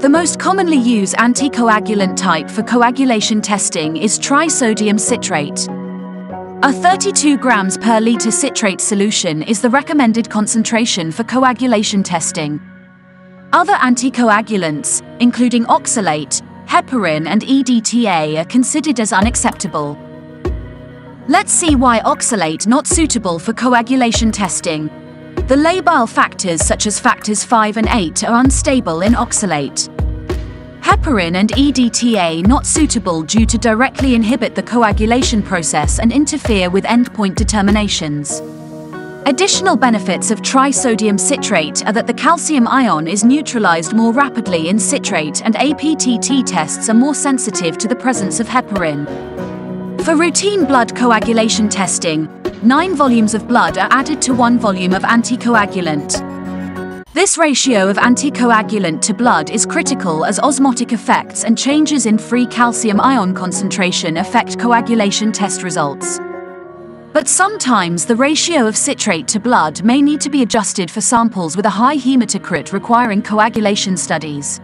The most commonly used anticoagulant type for coagulation testing is trisodium citrate. A 32 grams per liter citrate solution is the recommended concentration for coagulation testing. Other anticoagulants, including oxalate, heparin and EDTA are considered as unacceptable. Let's see why oxalate not suitable for coagulation testing. The labile factors such as factors 5 and 8 are unstable in oxalate. Heparin and EDTA not suitable due to directly inhibit the coagulation process and interfere with endpoint determinations. Additional benefits of trisodium citrate are that the calcium ion is neutralized more rapidly in citrate and APTT tests are more sensitive to the presence of heparin. For routine blood coagulation testing, 9 volumes of blood are added to 1 volume of anticoagulant. This ratio of anticoagulant to blood is critical as osmotic effects and changes in free calcium ion concentration affect coagulation test results. But sometimes the ratio of citrate to blood may need to be adjusted for samples with a high hematocrit requiring coagulation studies.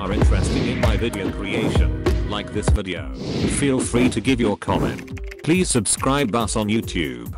Are interested in my video creation, like this video, feel free to give your comment. Please subscribe us on YouTube.